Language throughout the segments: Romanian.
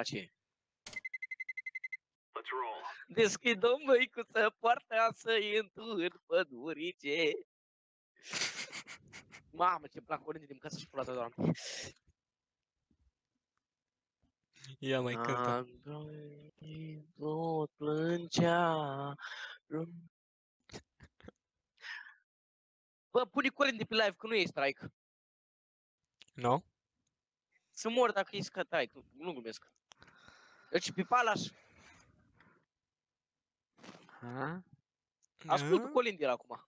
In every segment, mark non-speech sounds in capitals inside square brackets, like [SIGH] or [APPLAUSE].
face. Deschid o măicuță poarta să intru în pădurice. Mamă, ce-mi plac oriunde din casă și pula ta, doamne. Ia mai cântă. Andrei tot plângea. Bă, pune Colin de pe live, că nu e strike. Nu? Să mor dacă e strike, nu, nu glumesc. Deci pe Palaș, Ha? ascult Da? Colin de la acum.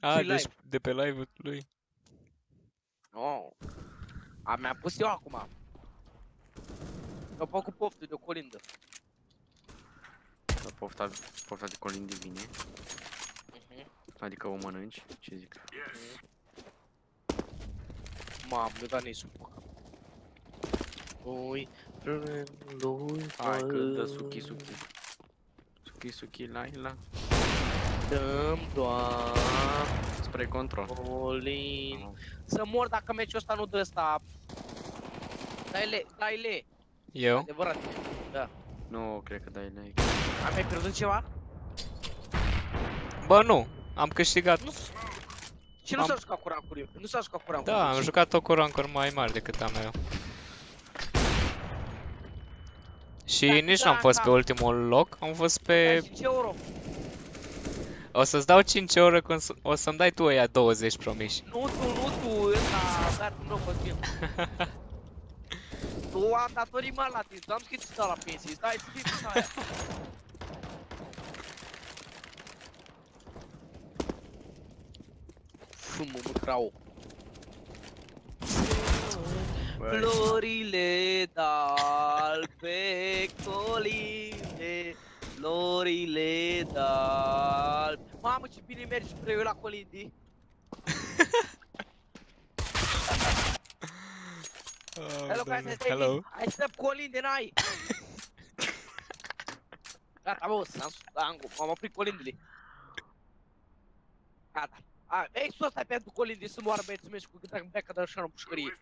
A, și deci live. de pe live-ul lui. No. A, mi-a pus eu acum. Eu făcut poftă de o colindă. Da, pofta, pofta de colin de vine. Mhm. Adică o mănânci, ce zic? Mamă, mi-a dat nici Ui, lui, Hai că dă suki suki. Suki suki la la. Dăm doar Spre control. Colin. Am- Să mor dacă meciul ăsta nu dă ăsta. Dai-le, dai-le. Eu? Adevărat. Nu, cred că dai like. Ai mai pierdut ceva? Bă, nu. Am câștigat. Nu. s- Și nu Am- s-a jucat cu rancuri. Nu s-a jucat cu rancuri. Da, am jucat-o cu rancuri mai mari decât am eu. Și Da, nici da, nu am fost da. pe ultimul loc, am fost pe... 5 euro. O să-ți dau 5 euro când s- o să-mi dai tu ăia 20 promiși. Nu tu, nu tu, ăsta, dar nu fost bine. [LAUGHS] Tu am datorii mari la tine, tu am scris să dau la pensii, stai să fii cu aia. Fă, mă, mă, crau. Băi, Florile dal pe colinde, florile dal. Mamă, ce bine mergi spre eu la colindi. Hello, guys, hai să Hello. Hai să colinde, n-ai. [LAUGHS] Gata, bă, s-am am, am oprit colindele. Gata. A, ei, sus, stai pentru colinde să moară băieții mei și cu câte becă de așa în pușcărie.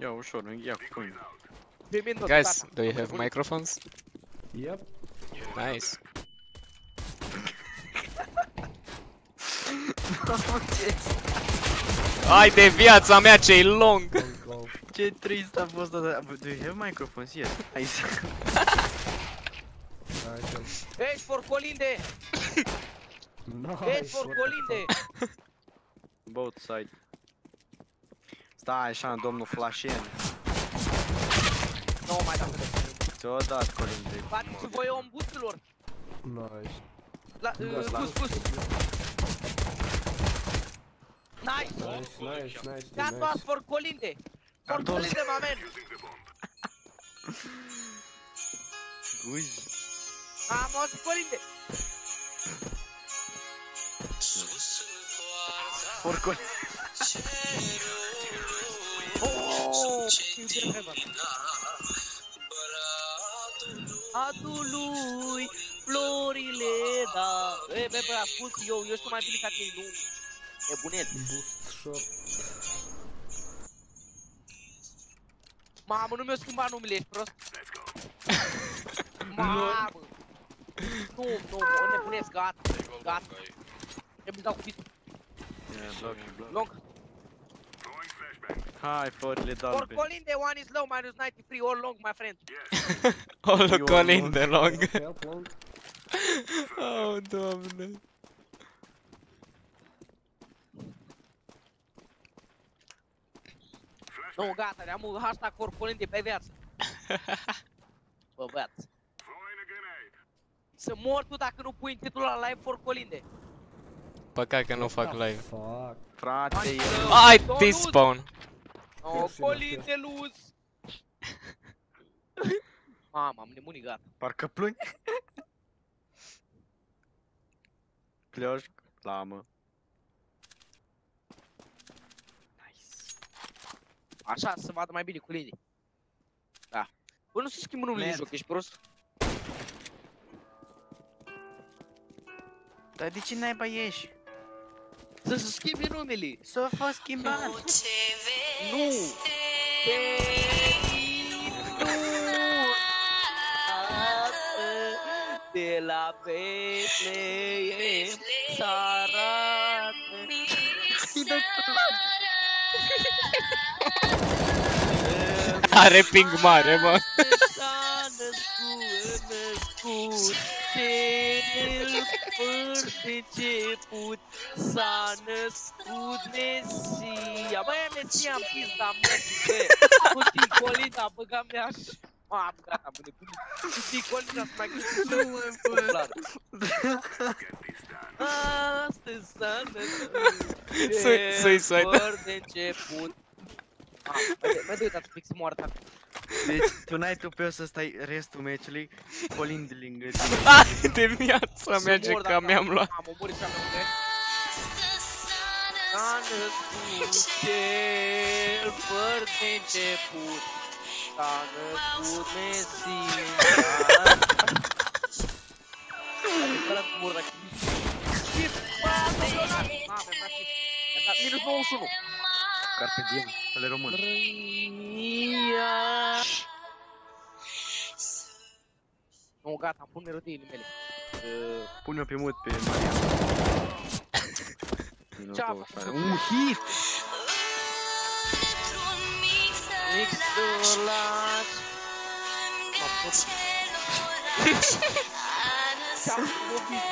Ia ușor, ia cu pâine. Pe minut, Guys, gata. do you Am have nebunit. microphones? Yep. Nice. [LAUGHS] Ai de viața mea ce-i lung! Long, [LAUGHS] long. Ce trist a fost asta. Do you have microphones? Yes. Hai să... Nice. Ei, for colinde! Ei, [LAUGHS] Nice. for colinde! Both side. Stai așa, domnul Flashen. Nu mai dau de Ți-o dat Colin de... Bateți voi om buților! Nice. La, Da, uh, da. pus, pus! Nice! Nice, nice, nice, That nice. was for colinde! For Pardon. colinde, my man! Guj. Am auzit colinde! For Colin. Oh, ce iubire pe bani. Adului, florile, da E, bă, bă, ascult, eu, eu știu mai bine ca tine, nu Nebunet Boost shot. Mamă, nu mi-o schimbat numele, ești prost? Mamă Nu, nu, mă, nebunesc, gata, gata Trebuie să dau cu bitul, Yeah, block, block. long Hai, florile For dalbe. Colinde, one is low, minus 93, all long, my friend O Eu Colin am- de lung. Help, help, long. Oh, doamne. Nu, gata, ne-am hashtag for Colinde pe viață [LAUGHS] Bă, băiat Să mor tu dacă nu pui în titlul la live for Colinde Păcat că nu fac What the live. Fuck. Frate, e... Ai, Don't despawn. O, Mersi, Colinde luz Mamă, am nebunit, gata Parcă plângi. Cleoș, lamă. Nice. Așa, să vadă mai bine cu linii. Da. Bă, nu se schimbă numele din Merg. joc, ești prost? Dar de ce naiba ieși? Să se schimbe numele! S-a fost schimbat! Nu! De la Betleem s-a Are ping mare, mă! S-a născut, născut, cel fără de început S-a născut Mesia Băi, Mesia în pizda mătii, Cu Ticolina, băga mea și Mamă, gata, mă nebunit Cu Ticolina să mai gândesc Nu mai pot Astăzi s-a născut Sui- suicide. cel fără de început Mamă, mai de- mai de uitați, fix moartă Deci tu n-ai tu pe o să stai restul meciului Colin de lângă tine. [LAUGHS] Ah, de viața Să mea mor ce dacă cam mi-am am- luat. Am omorât și am omorât. S-a născut cel fără de început S-a născut Mesia Adică ăla cu mor dacă Ce față, Ionas? Mame, mi-a fi- mi-a dat minus 91 Carpe diem, ale român. Răia Nu, gata, am pun melodiile mele. Uh, Pune-o pe mut pe Maria. Minus [LAUGHS] Ce-a 26. Un hit! Mixul laci M-am pus Ce-am lovit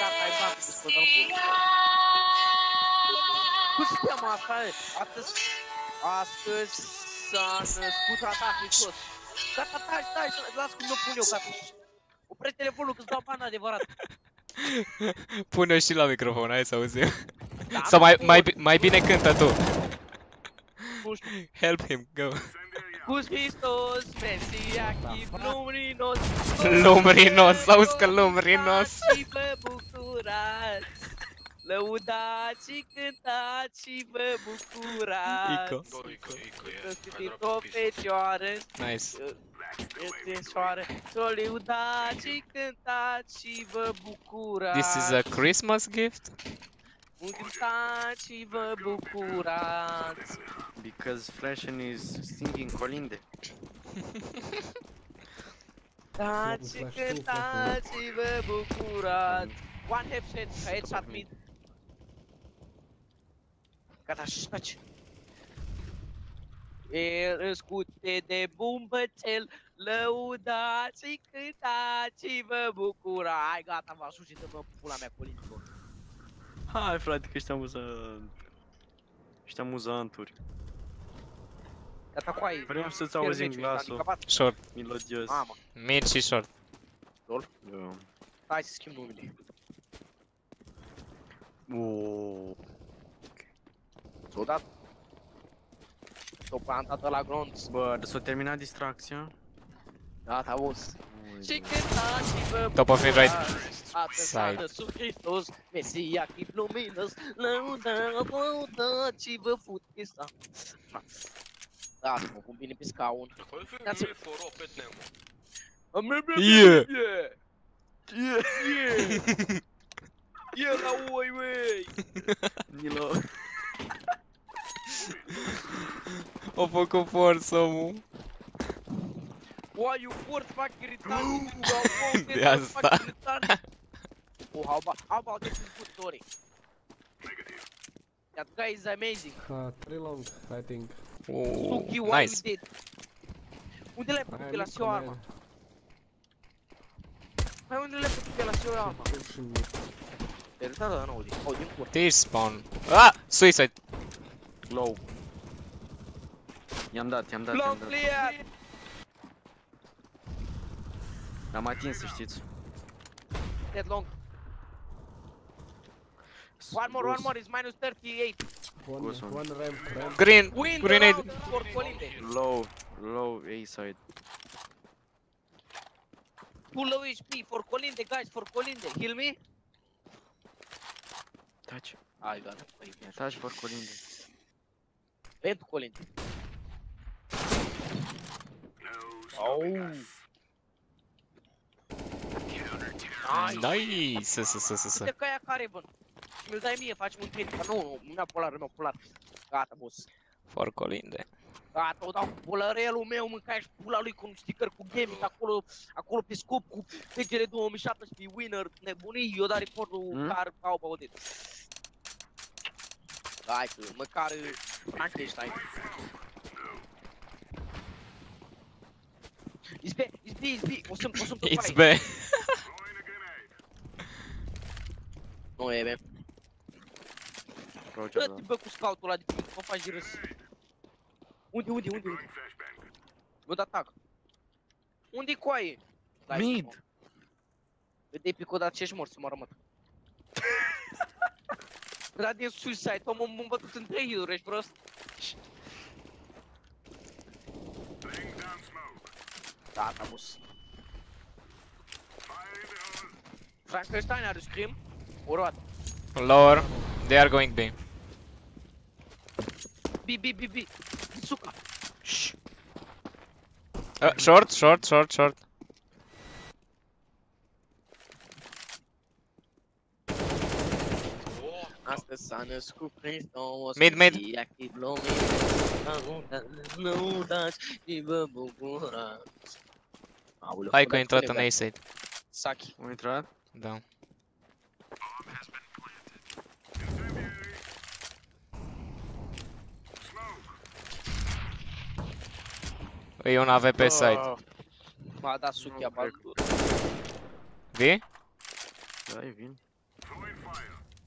Gata, ai bat cu să dăm Cum se cheamă asta? e? Astăzi Astăzi s-a născut ata Hristos Gata, stai, stai, stai, las cum nu pun eu, gata Opre telefonul că-ți dau bani adevărat Pune-o și la microfon, hai să auzim. Da, Sau mai, nu, mai, bi- mai bine cântă tu. nu știu. Help him, go. Cu Hristos, Mesia, chip luminos Lumrinos, auzi că lumrinos. Și vă bucurați Lăudați și cântați și vă bucurați Ico. Este o fecioară Nice. Este soare Să o lăudați și cântați și vă bucurați This is a Christmas gift? Cântați și vă bucurați Because Flashen is singing Colinde. Cântați și cântați și vă bucurați One headshot, headshot mid Gata, și taci E răscute de bumbățel Lăudați și cântați și vă bucura Hai gata, v-am sușit mă pula mea colinților Hai frate că ești amuzant. Ești amuzanturi. Gata cu ai Vrem să-ți auzim glasul. Short. melodios Mamă, Mid și short. Da. hai să schimb numele. Uuuu S-o dat S-o plantat la grunț Bă, s-a terminat distracția? Gata, boss Și cântați și vă Top of mid right. Astăzi Side. s-a născut Hristos Mesia, chip luminos Lăudați, lăudați și vă fut chista Da, mă pun bine pe scaun That's it. Yeah. Yeah! Yeah! Yeah, la oi, wey! Nilo O făcut forță, omul. Why you force fucking retarded? You are forced De asta. fucking retarded. Oh, how about, how about this is good story? That guy is amazing. Uh, three long, I think. Oh, Suki, why nice. you did? Unde le-ai I făcut am pe la not Sio arma? Mai unde le-ai făcut pe la Sio arma? Pushing me. Pe da, da, nu auzi. Auzi în cur. Tish spawn. Ah! Suicide. Low I-am dat, i-am dat, i-am Long dat clear! Am atins, să știți Dead long. One more, one more is minus 38. One, Goes on. one ramp, ramp. Green. Win the Grenade. round for Colinde. Low, low A side Full low HP for Colinde, guys, for Colinde. Heal me. Touch, I got it. touch for Colinde Pentru Colinde. Oh. Nice. Nice. Să, să, să, să, să. Uite că aia care, bă. Și mi-l dai mie, facem un trade. Nu, nu, nu mi-a polar, nu mi-a polar. Gata, boss. For Colinde. Gata, o dau cu pulărelul meu, mâncai și pula lui cu un sticker cu gaming acolo, acolo pe scop cu TGR 2017 winner, nebunii, eu da reportul Mm? car au băutit. Hai că, măcar uh, Frankenstein. It's B, it's B, it's B, o să-mi, o să-mi It's B. Nu e, be. Roger, da. Dă-te bă cu scoutul ăla de pe mă faci de râs. Unde, unde, unde, unde? Nu da atac. Unde-i coaie? Dai, Mid. mă. Vede pe coda ce mor să mă rămât. Era din suicide, omul m-a bătut în trei heal ești prost. Gata. Frankenstein are scream? O roată. Lower. They are going B. B, B, B, B. Suca. Uh, short, short, short, short. Astăzi s-a născut Hristos Mid, mid. și activ lumii Nu dați vă bucurați Aoleu, Hai bă, că a dar intrat cine în vrea? A-side. Saki Am intrat? Da. E un AV pe side. Ah. M-a dat Suki Nu apar V? Da, e vin.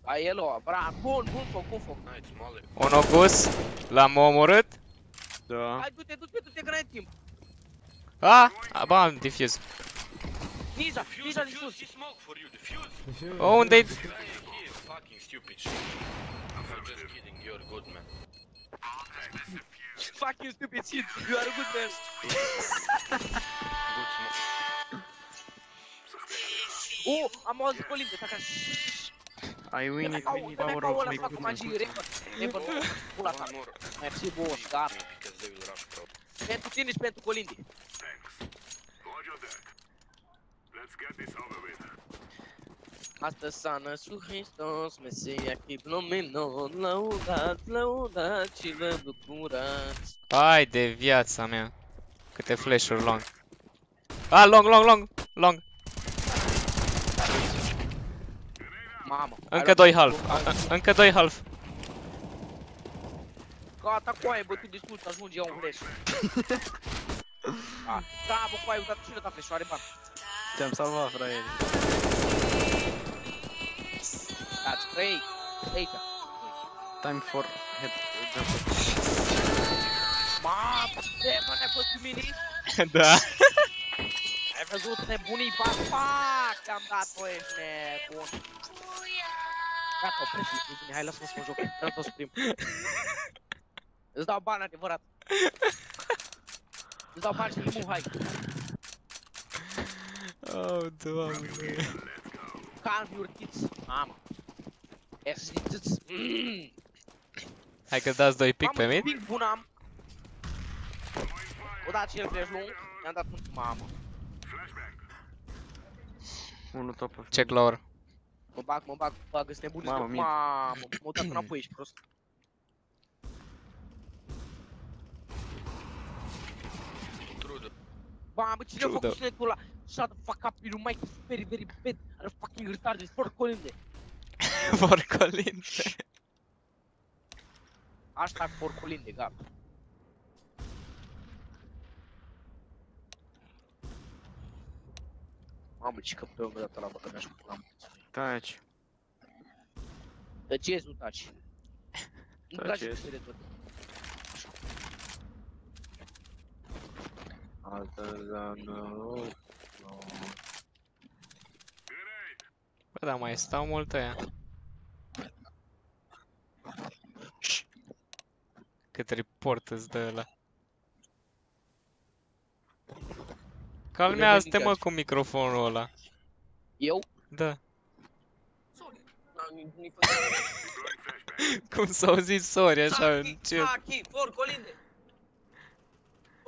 A el o, bra, bun, bun foc, bun foc Un ogus. L-am omorât. Da. Hai, du-te, du-te, du-te, că n-ai timp Ah! ah, Ba, am diffuse. Ninja, ninja de sus smoke for you, the fuse. Diffuse, Oh, unde-i? diffuse. You fucking stupid shit. I'm just kidding, you're good man. Fucking stupid shit, you are a good man Good smoke. Oh, am auzit colinde, taca I win it Au, with dă-mi power acolo of ăla my să fac goodness. magii, repă Repă, pula ta One more. Mersi, bun, gata Me, because they will rush pro. Pentru tine și pentru colindi Astăzi s-a născut Hristos, Mesia, chip luminos, lăudați, lăudați și vă bucurați. Hai de viața mea. Câte flash-uri long. Ah, long, long, long, long. Mamă. Încă doi half. a- a- Încă doi half. Gata, coaie, bă, tu de sus, ajunge ia un flash. [LAUGHS] Da, da, bă, coaie, uitați cine da flash-ul, are bani. Te-am salvat, fraier. Dați, trei, aici. Time for head. Mamă, de, mă, ne-ai fost cu mini? [LAUGHS] da. Ai văzut nebunii, ba, fac, am dat-o, ești nebun. Gata, oprește-i, bine, hai, lasă-mă să mă joc, vreau să prim. [LAUGHS] Îți dau bani adevărat. Îți dau bani și nu hai. Oh, doamne. Calm your tits. Mamă. Yes, tits. Mm. Hai că dați doi pic pe Mamă, mid. ce pic bun am. O dat și el flash lung. I-am dat un mamă. Unul top of Check lower. Mă bag, mă bag, bag, sunt nebun. Mamă, Mamă, mid. mamă. Mă dat înapoi, ești prost. Mamă, cine a Ciudă. făcut sunetul ăla? Shut the fuck up, you mic is very, very bad. Are fucking retarded for colinde. Vor [LAUGHS] colinde. Hashtag for colinde, gata. Mamă, ce căpătă mi-a dat ăla, bă, că mi-aș pula, mă. Taci. Tăceți, nu taci. Nu taci Tăceți. de tot. Altă la nou. Bă, dar mai stau mult ăia. Cât report îți dă ăla. Calmează-te mă cu microfonul ăla. Eu? Da. Sorry. N-am ni- ni făcut. Cum s-au zis sorry așa Saki, încet. Saki, for colinde.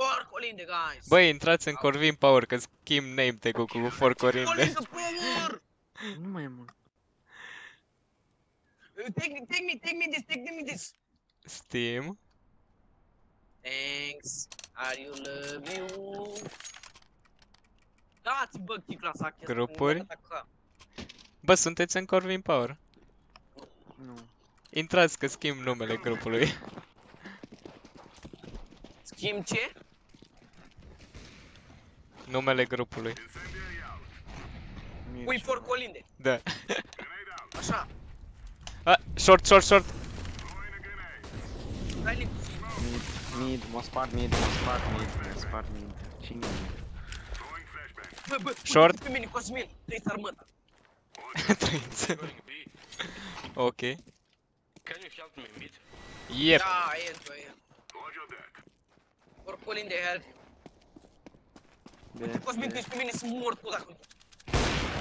For colinde, guys. Băi, intrați în Corvin Power că schimb name tag-ul cu For Corinde. Colinde power! [LAUGHS] Nu mai e mult. Take me, take me, take me this, take me this. Steam. Thanks, are you love you? Dați bă chicla sa chestia. Grupuri? Bă, sunteți în Corvin Power. Nu. Intrați că schimb numele grupului. Schimb ce? Numele grupului. Mie Pui ce- for colinde. Da. Așa. A, short, short, short. Dai link. Mid, mid, mă spart mid, mă spart mid, mă spart mid. Cine e? Bă, bă, Short. Pe mine, Cosmin. Trei sarmăta. Trăiți. Going [LAUGHS] B. ok. Can you help me mid? Yep. Da, e, bă, e. For colinde, help. B, Cosmin, tu ești pe mine, sunt mort tu dacă...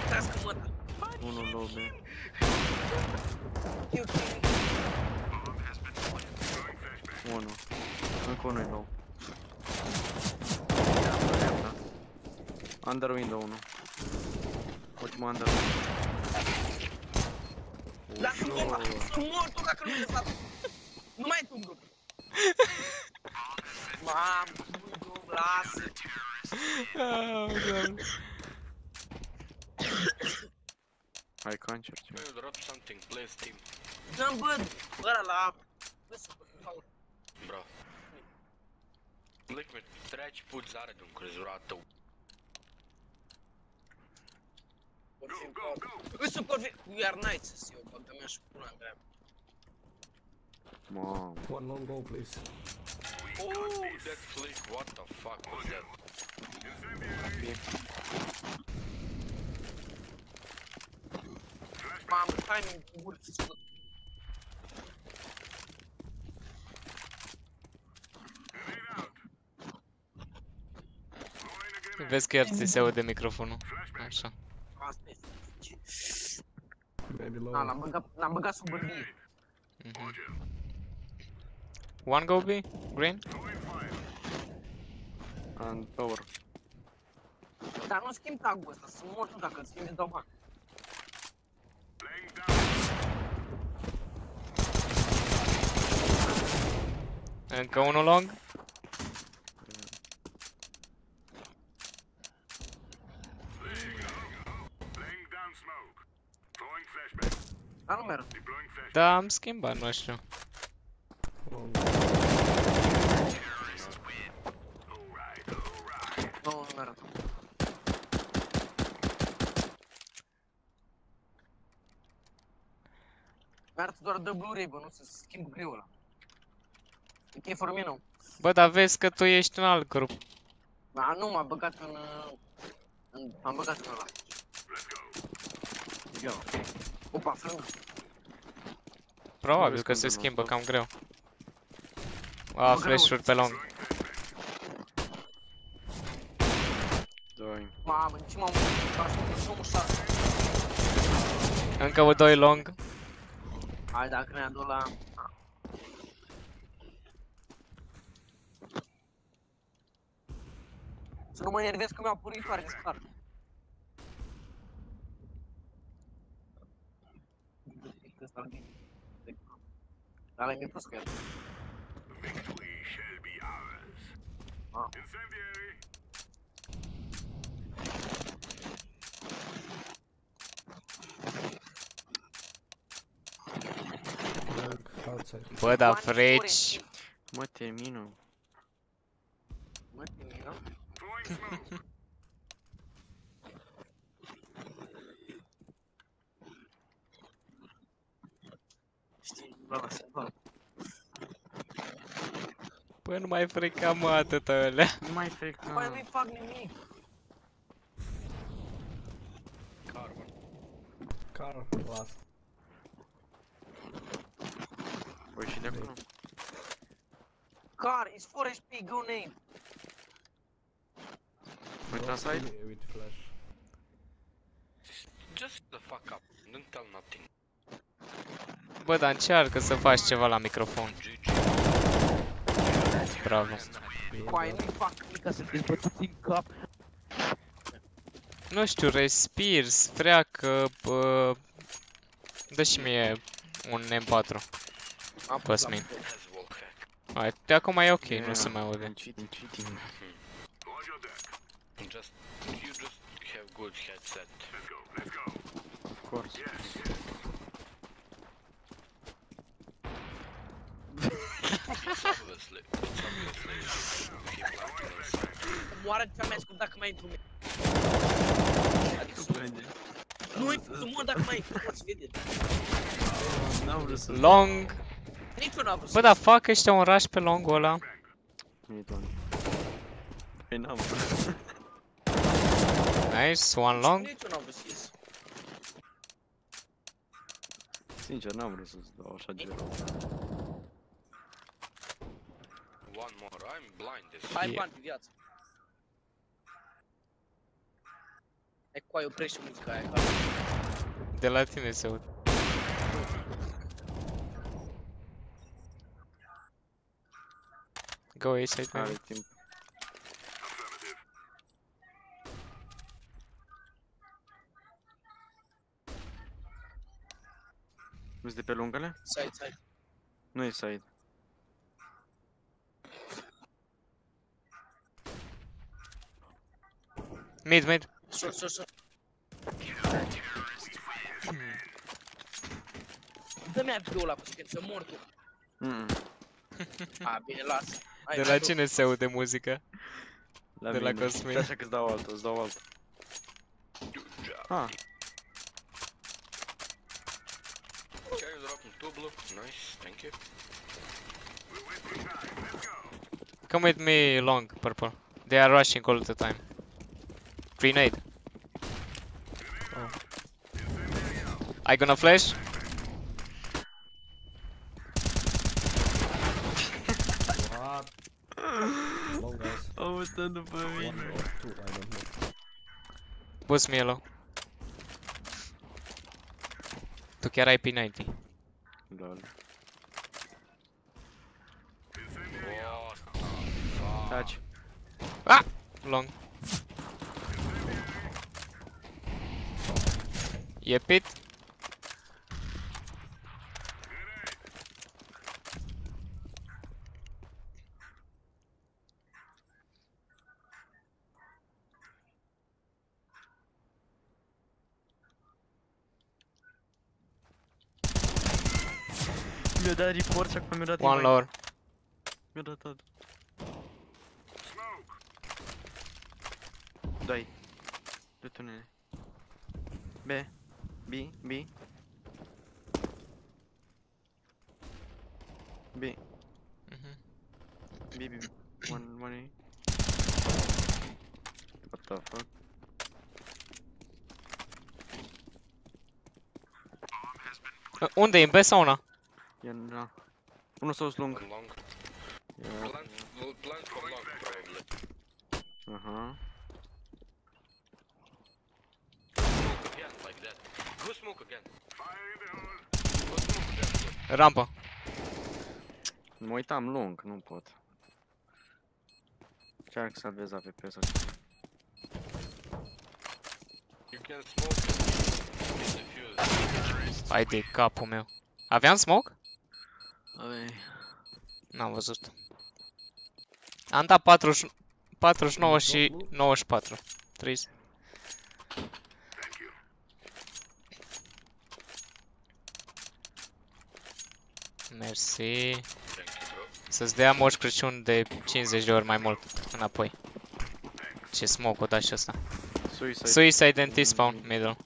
Trească măta. unul low B. Eu, Unu. Încă unul e low. Under window 1. Ultimul under Dar sunt mort, sunt mort tu dacă nu te fac. Nu mai tu în grup. [LAUGHS] Mamă, nu grup, lasă. Ah, doamne. Hai cancer ce? Can you drop something, please, team? Dăm bă, ăla la... Bă, să fac. Bro. Lik me treći put zaredom kroz vrata u... Bă, să corvi... We are knights, să eu băgă mea și pula în grea. Mamă. One long go, please. Oh, that flick, what the fuck was that? Mamă, timing cu gură să scot. Vezi că iar ți se aude microfonul. Așa. Asta este. Maybe Da, low. l-am băgat, l-am băgat sub bărbie. Mhm. One go B? Green? And tower. Dar nu schimb tagul ăsta, sunt mort tu dacă îl schimbi dau bani. Încă unul long? Dar nu merg. Da, am schimbat, nu știu. Doar de Blu-ray, bă, nu să schimb griul ăla. Ok, for me, nu. Bă, dar vezi că tu ești în alt grup. Da, nu, m-a băgat în... uh, în m-am băgat în ăla. Ia, ok. Opa, frână. Probabil vezi că cum se de schimbă nostru. cam greu. A, Bă, flash-uri pe long. Doi. Mamă, ce m-am mutat? Nu, șase. Încă doi long. Hai, dacă ne-a dus la... Să nu mă enervez că mi-au purit fără de spart. Dar l-ai mai pus cu el. Ah. Long outside. Bă, da, freci. Mă termină. Mă, termină. Bă, bă. Bă, nu mai freca mă atâta alea. Nu mai frică. Băi, nu-i fac nimic. Carbon. Car last. Voi și de acolo. Car, is 4 HP, go nade. Uita side. With- With flash. Just the fuck up. Don't tell nothing. Bă, dar încearcă să faci ceva la microfon. GG. Bravo. Coai, nu-i fac nimic ca să te zbătuți în cap. Nu știu, respir, freacă, bă... Dă și mie un M4. Am pus la Cosmin. buget. Has wall hack. Hai, de acum e ok, nu Yeah, se mai aude. I'm cheating, cheating. Just you just have good headset. Of course. It's obviously, it's obviously he planted inside. Moară cea mai scurt dacă mai intru. Adică Plânge. nu intru, mă, dacă mai intru, poți vede. N-am vrut să... Long! Nici eu n-am vrut Bă, să dar fac ăștia un rush pe longul ăla. Nu-i doamne. Păi n-am vrut. Nice, one long. Nici eu n-am vrut să ies. Sincer, n-am vrut să-ți dau așa de rău. One more. I'm blind. Hai Yeah. bani pe viață. Hai cu ai oprește muzica aia. hai. De la tine se aude. Go A side Are maybe. timp. Vezi de pe lungele? Side, side. Nu e side. Mid, mid. Short, short, short. Dă-mi AV-ul ăla cu sequență, mor tu. Mm-mm. A, bine, lasă. Hai, De hai, la tu. cine se aude muzica? La De la mine. Cosmin. Așa că îți dau altul, îți dau altul. Good job. Ah, Okay, you're dropping two blue. Nice, thank you. Come with me long, purple. They are rushing all the time. Grenade. I gonna flash? What? Long guys. au stă după One mine. or two, I don't know. Boost me yellow. Tu chiar ai P90. Lol. What the fuck? Taci. Long. E pit? Dat report și acum mi-a dat One invite. lower. Mi-a dat ad. Dai. De tunele. B. B. B. B. Mhm. B. B. B. One. One. A. What the fuck? Uh, Unde e? În B sau una? E na. Unul s-a dus lung. One long. Ia. Plant, well, plant for long, probably. Aha. Smoke again, like that. Go smoke again. Go smoke again. Rampă. Mă uitam lung, nu pot. Încearcă să salvez AVP să You can smoke and defuse. Hai de capul meu. Aveam smoke? Ai. N-am văzut. Am dat 40, 49 și 94. 30. Mersi. Thank you, bro. Să-ți dea Moș Crăciun de 50 de ori mai mult înapoi. Ce smoke o da și ăsta. Suicide. Suicide and T-spawn, middle.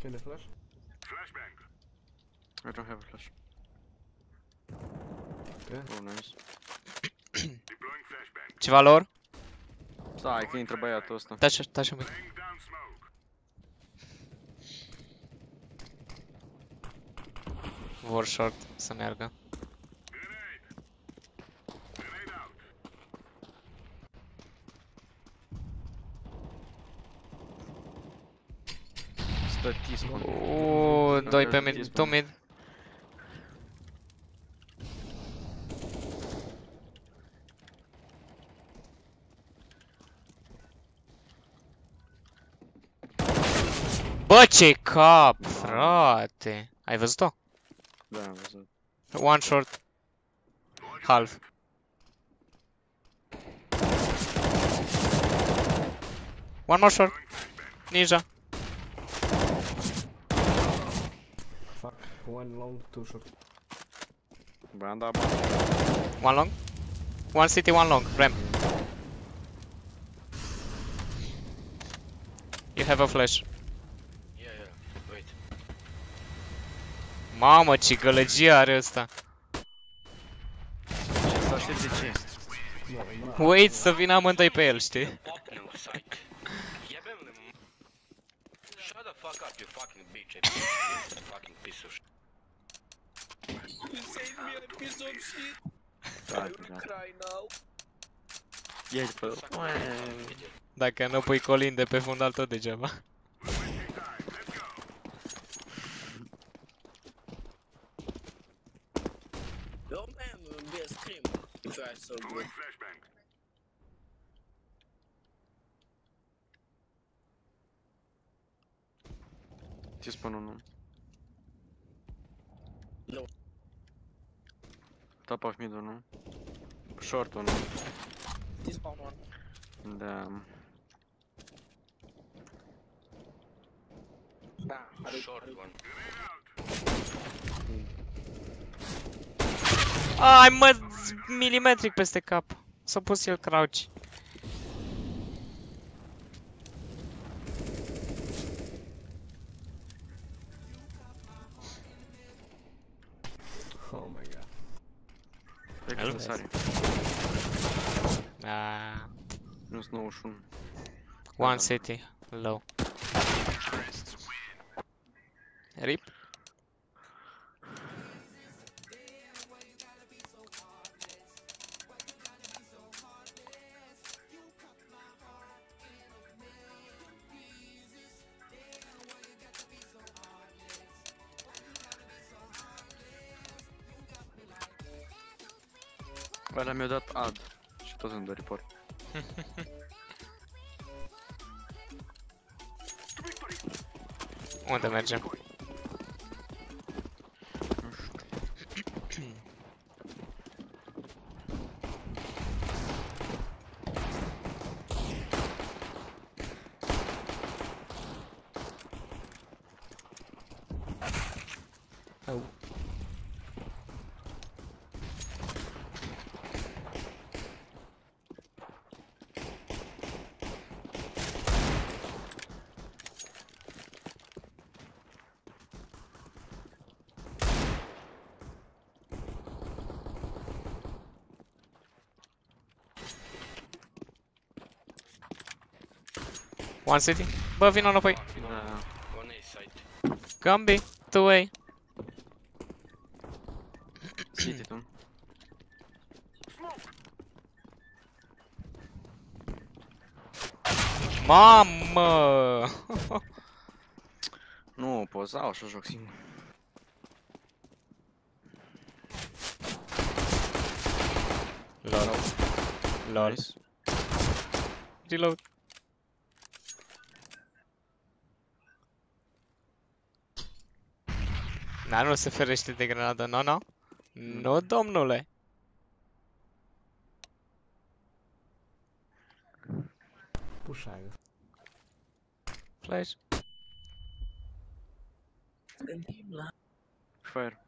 Can they flash? I don't have a flash. Okay. Oh, nice. Ceva lor? Stai, că intră băiatul ăsta. Taci, taci un pic. Vor short să meargă. Stă T-spawn. Uuu, doi pe mid, tu T-spawn. mid. Bă, ce cap, frate! Ai văzut-o? Da, am văzut. One short. Half. One more short. Ninja. Fuck. One long, two short. Băi, am One long. One city, one long. Ramp. You have a flash. Mamă, ce gălăgie are ăsta. Să aștept de ce? No, bra. Wait să vină amândoi pe el, știi? No, psych. Jebem li mu. Shut the fuck up, you fucking bitch. You fucking piece of shit. You saved me a piece of shit. Da, I will da. cry now. Ești pe... Suck my idiot. Dacă nu pui colin de pe fundal tot degeaba. Your man will be a scream. Try so good. Ce spun unul? Nu. Top of mid nu? Short nu? This spawn one. Da. Da, are Short one. Ai mă, milimetric peste cap. S-a pus el crouch. Oh my god. Cred că Hello? să sare. Ah, Nu-s 91. one city, low. Rip. Ăla mi-a dat ad. Și tot îmi dă report. Unde mergem? One city. Bă, vino înapoi. Da. One A site. Gambi, two way. City tu. Mamă! Nu, pozau așa joc singur. Lol. Lol. Nice. Reload. Na, nu se ferește de granadă, no, no. Nu, domnule. Pușai. Flash. Gândim la... Fire.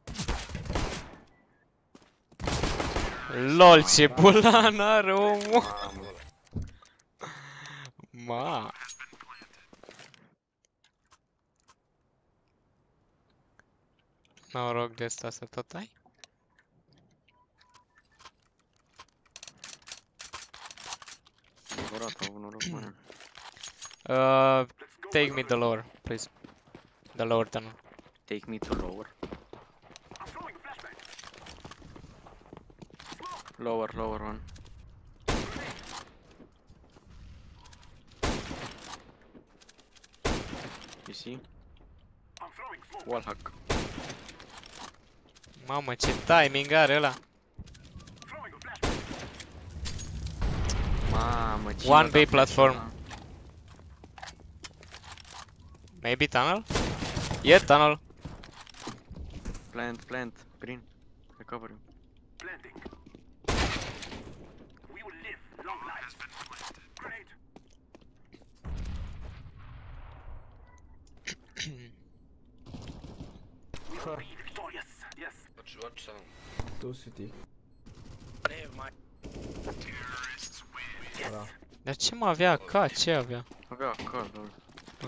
LOL, ce bulan are omul. [LAUGHS] Mamă. Ma. Noroc de asta tot ai? Adevărat, au noroc mare. Uh, take me the lower, please. The lower tunnel. Take me to lower. Lower, lower one. You see? Wallhack. Mamă, ce timing are ăla. Mamă, ce One B platform. Maybe tunnel? Yeah, tunnel. Plant, plant, green. Recover him. Watch, watch sound. tu city. Da. Dar ce mă avea ca? Ce avea? Avea acolo, lol.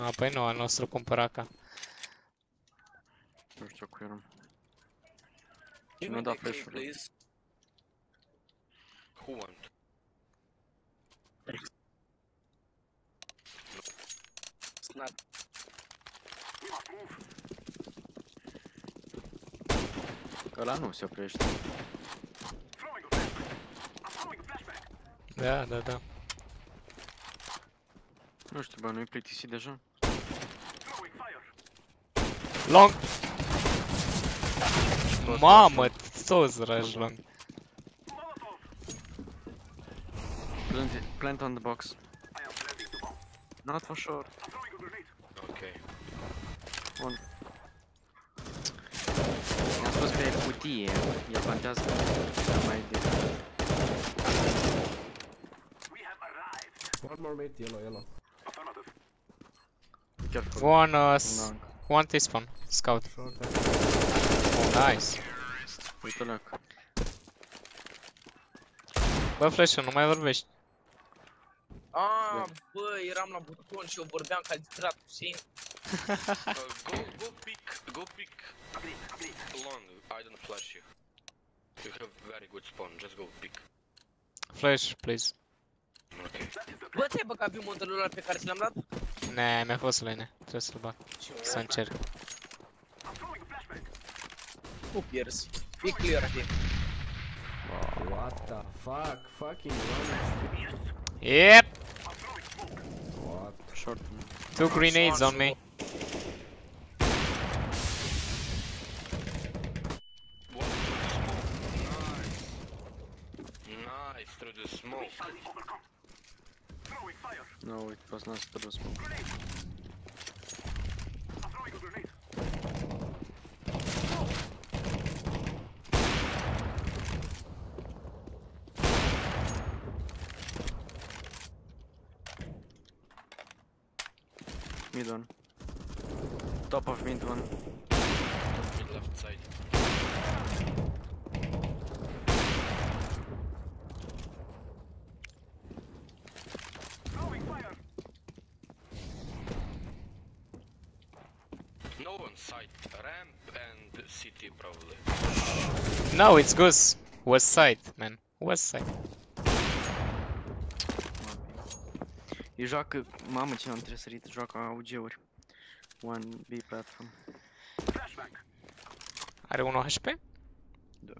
A, păi nu, al nostru cumpăra ca. Nu știu cu eram. Give Nu da flash-ul. Who want? Snap. Ăla nu se oprește. Da, da, da. Nu știu, bă, nu-i plictisit deja? Long! Mamă, toți raj long. Plant, plant on the box. Not for sure. Okay. I-am spus pe cutie, el plantează mai de... One more mate, yellow, yellow. Be careful. One, uh, s- Long. one T-spawn. Scout. Short, Oh, nice. Uite leac. Bă, Flash, nu mai vorbești. Ah, bă, eram la buton și eu vorbeam ca distrat cu Sin. Uh, [LAUGHS] go, go pick, go pick long. I don't flash you. You have very good spawn. Just go pick. Flash, please. Okay. Bă, ți-ai băgat pe modelul ăla pe care ți l-am dat? Ne, mi-a fost lene. Trebuie să-l bag. Și eu, Să încerc. Nu pierzi. E clear activ. Oh, what the fuck? Fucking one. Yep! What? Short. Two grenades on me. No, it's Goose. West side, man. West side. E joacă, mamă ce am tresărit, joacă AUG-uri. One B platform. Are 1 HP? Da.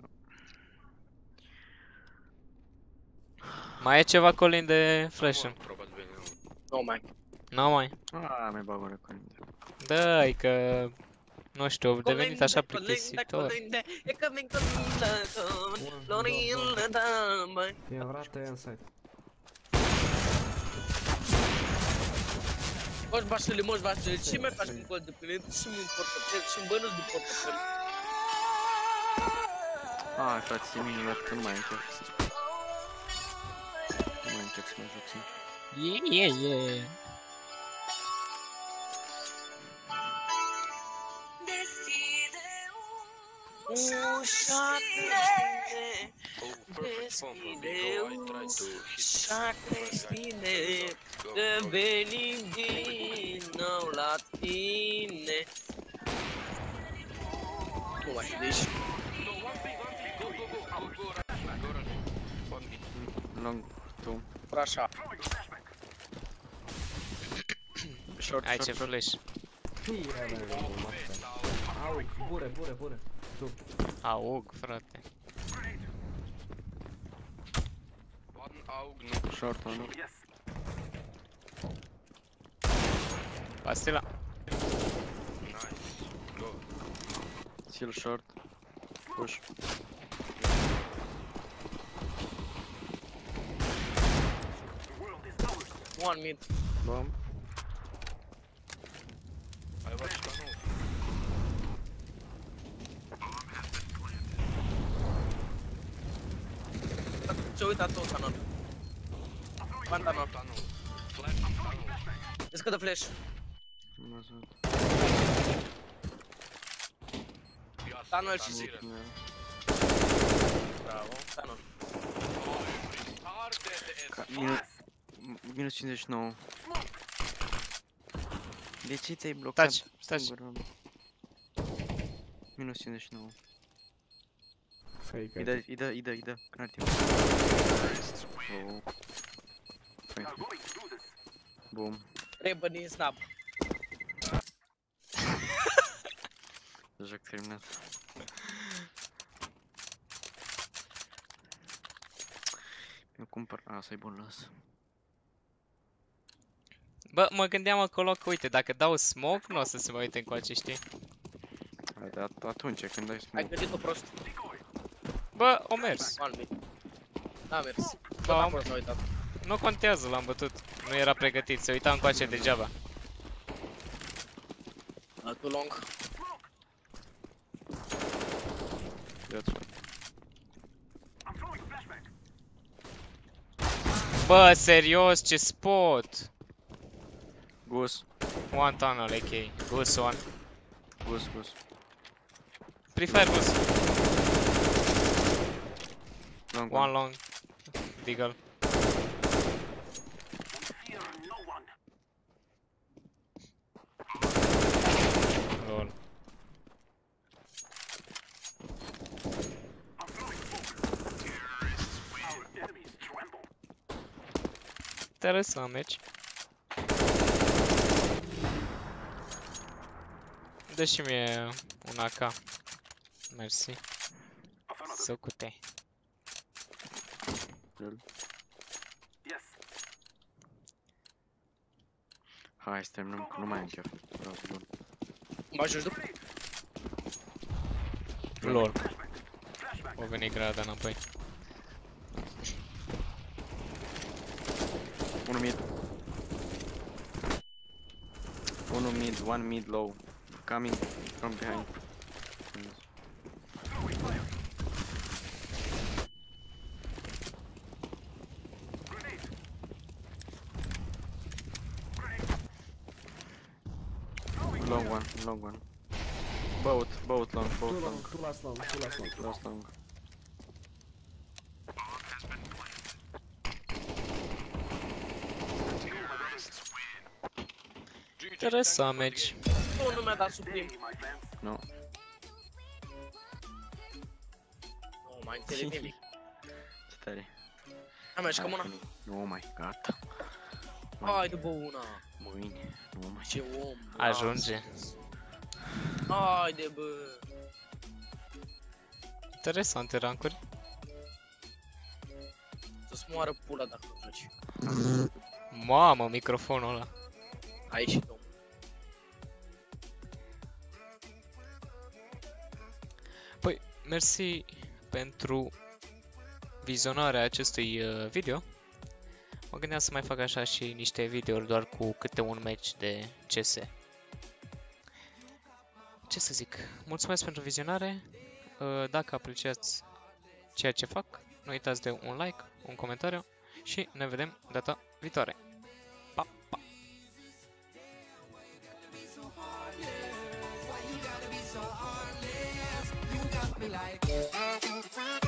Mai e ceva colin de flash Someone Probably no. Nu mai. Nu mai. Ah, mai bag o recomandare. Dă-i că... Nu știu, a devenit așa plictisitor. E că vin că Florin da, măi. Yeah, vrate inside. Moși bașele, moși bașele, ce mai faci cu gol de pline? Și mi-un portofel, și-mi bănuți de portofel. Ah, frate, e minunat că nu mai am chef. Nu mai am chef să mai joc sincer. Yeah, yeah, yeah. Ușa crește, Oh, perfect spawn for me. deschide Go, I tried to hit ușa the first guy. crește, Go, că go. venim din nou la tine. Nu mai știu, deci... No, one big, one big. Go, go, go, go, go, rush, go, rush. One big. Long, two. Așa. Short, Aici e short, short. flash. Yeah, man, man, man. Au, bure, bure, bure. Tu. Aug, frate. One aug, no. Short, one. Pastila. Nice. Go. Still short. Push. One mid. Bomb. Uitat tot tunnel. One tunnel. Tunnel. Flash, tunnel. Let's go the flash. Am văzut. Yes, Tunnel și tunnel. zero. Da. Bravo. Tunnel. Arde de Ca- S. Minus, minus 59. De ce ți-ai blocat Taci, taci. singur, mă? Minus 59. Fake Îi dă, îi dă, îi dă, îi dă. N-ar timp. Oh. Fake. Bum. Trebuie din snap. [LAUGHS] Joc terminat. Eu cumpăr... A, să-i bun las. Bă, mă gândeam acolo că, uite, dacă dau smoke, nu o să se mai uite încoace, știi? Hai, de at- atunci când dai Ai smoke. gândit-o prost. Bă, o mers. One mid. N-a mers. Tot Da, acolo s-a uitat. nu contează, l-am bătut. Nu era pregătit, se uita încoace degeaba. Uh, too long. That's one. Bă, serios, ce spot! Gus, One tunnel, AK. Goose one. gus, gus. Prefer goose. Long One long. Deagle. Lol. Interesant meci. Dă și mie un AK. Mersi. Săcute. Lol. Hai să terminăm, că nu mai am chef. Vreau să dorm. Mă ajungi după? Lol. O venit grada înapoi. Unu mid. Unu mid, one mid low. Coming from behind. Long one, long one. Both, both long, Two both long, long. two last long, two last long. Last long. Interesant meci. Nu, nu mi-a dat suprim. No. Nu, mai înțeleg nimic. Ce tare. Hai mă, jucăm una. Nu mai, gata. Haide bă una. Mâine, nu mai. Ce om. Ajunge. Haide bă. Interesante rancuri. Să-ți moară pula dacă nu joci. Mamă, microfonul ăla. A ieșit omul. Păi, mersi pentru vizionarea acestui uh, video. Mă gândeam să mai fac așa și niște videouri doar cu câte un match de CS. Ce să zic, mulțumesc pentru vizionare. Uh, Dacă apreciați ceea ce fac, nu uitați de un like, un comentariu și ne vedem data viitoare. Pa, pa! me like